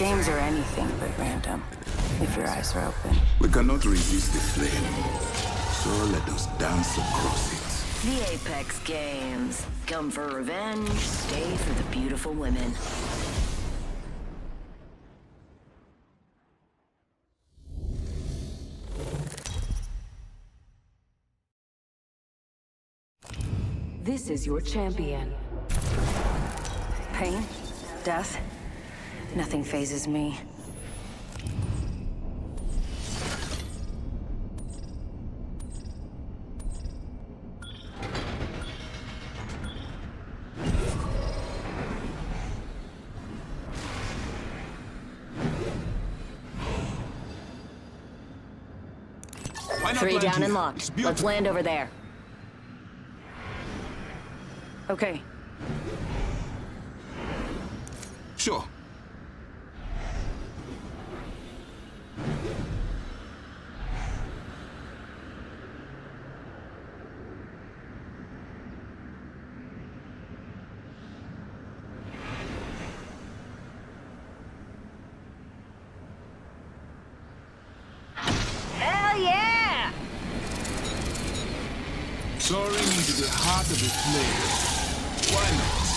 Games are anything but random, if your eyes are open. We cannot resist the flame, so let us dance across it. The Apex Games. Come for revenge, stay for the beautiful women. This is your champion. Pain? Death? Nothing phases me. Three down and locked. Let's land over there. Okay, Sure. The heart of the flame. Why not?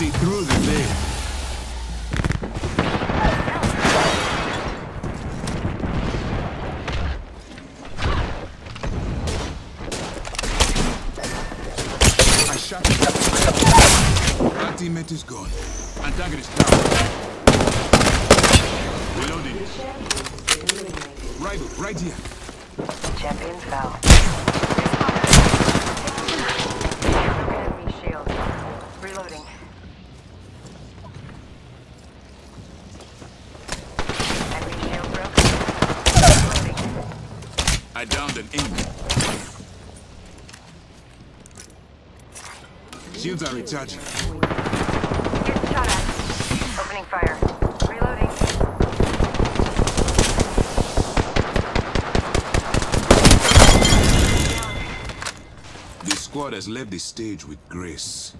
See through the. That teammate is gone. Antagonist down. Reloading. Right, right here. Champion fell. Enemy shield. Reloading. Enemy shield broken. Reloading. I downed an enemy. Shields are recharging. Getting shot at. Opening fire. Reloading. This squad has left the stage with grace.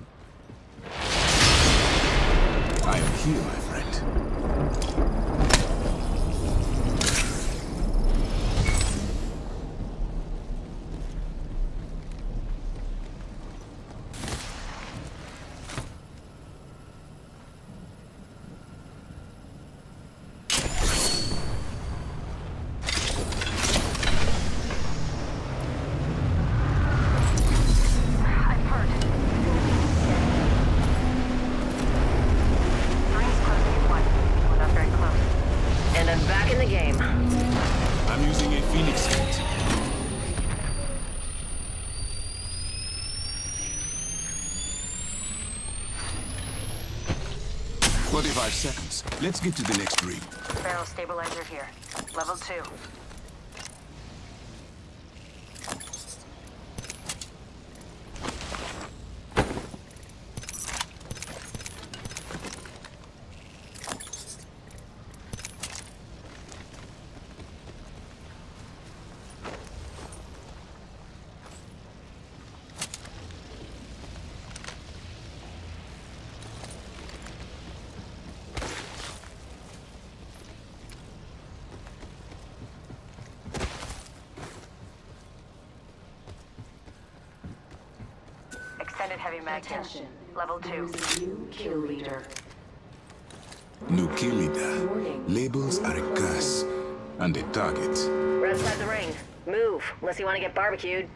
I am here, my friend. I'm hurt. Rings close to one. We're not very close. And I'm back in the game. I'm a Forty-five seconds. Let's get to the next ring. Barrel stabilizer here. Level two. Extended heavy mag. Attention. Level two. is new kill leader. New kill leader. Labels are a curse. And a target. We're outside the ring. Move, unless you want to get barbecued.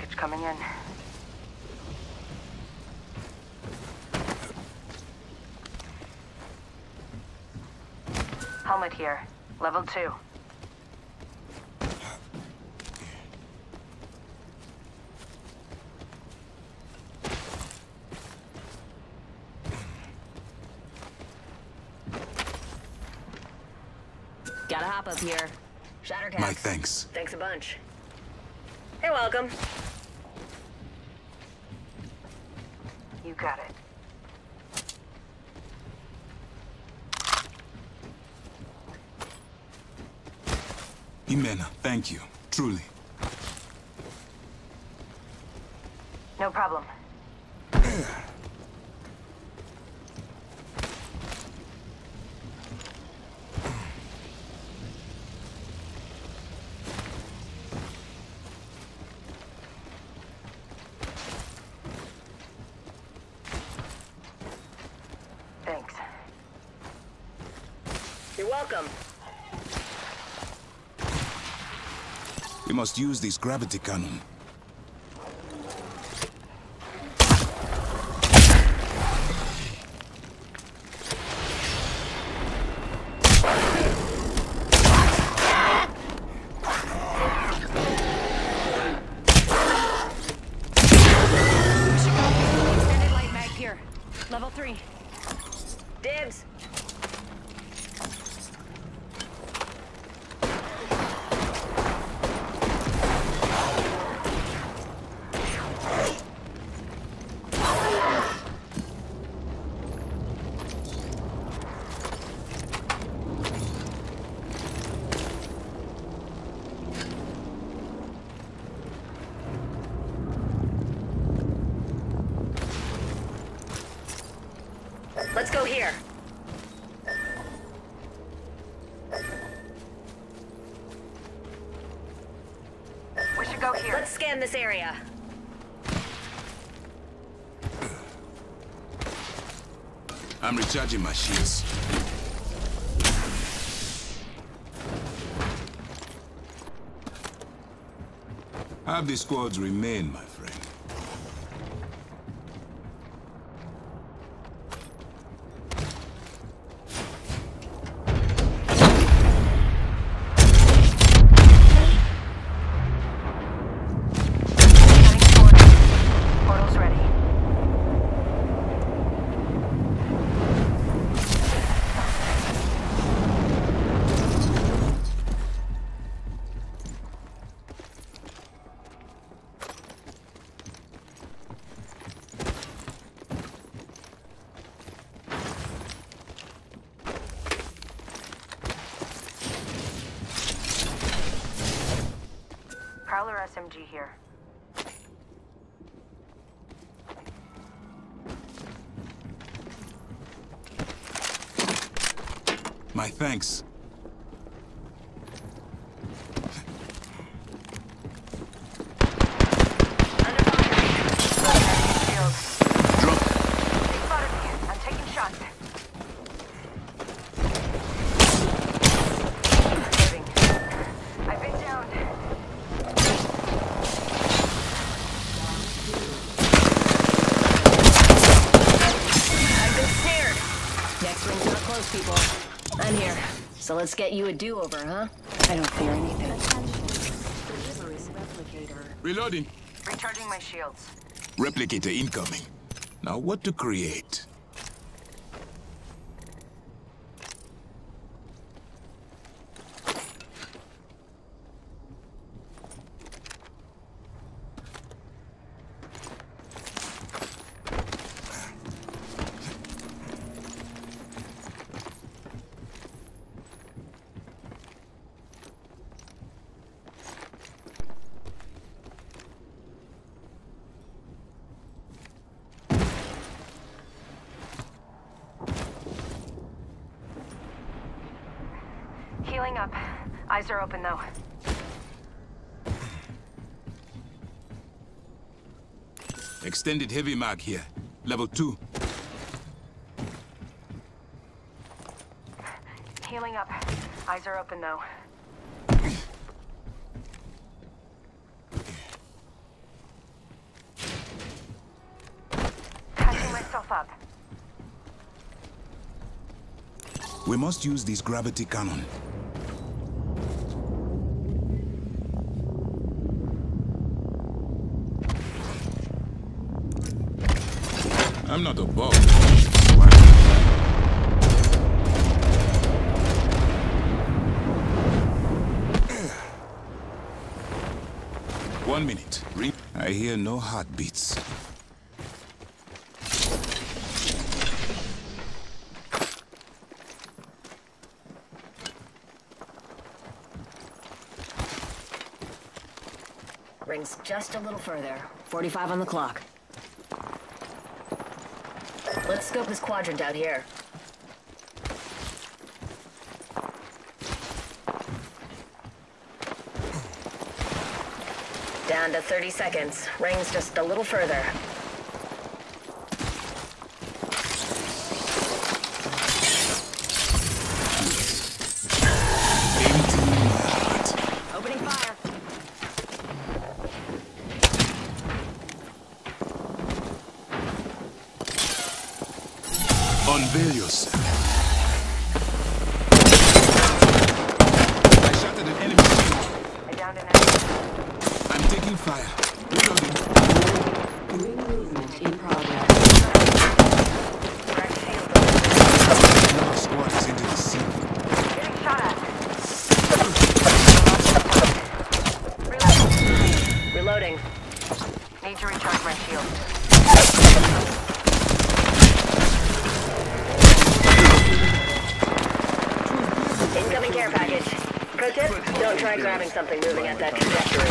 Package coming in. Helmet here. Level two. Gotta hop up here. Shatter Caps. My thanks. Thanks a bunch. You're welcome. You got it. Imena, thank you. Truly. No problem. Thanks. You're welcome. We must use this gravity cannon. Scan this area. I'm recharging my shields. Have the squads remain, my friend. My thanks. So let's get you a do-over, huh? I don't fear anything. Reloading. Recharging my shields. Replicator incoming. Now what to create? Healing up. Eyes are open, though. Extended heavy mag here. Level 2. Healing up. Eyes are open, though. Myself up. We must use this gravity cannon. I'm not a. One minute. Re- I hear no heartbeats. Rings just a little further. 45 on the clock. Let's scope this quadrant out here. Down to 30 seconds. Rings just a little further. Empty my heart. Opening fire. Unveil yourself. I shot at an enemy. I downed an enemy. I'm taking fire. Reloading. Ring movement in progress. Cracked shield. Another squad is into the sea. Getting shot at. Reloading. Need to recharge my shield. Incoming care package. Pro tip, don't try grabbing something moving at that trajectory.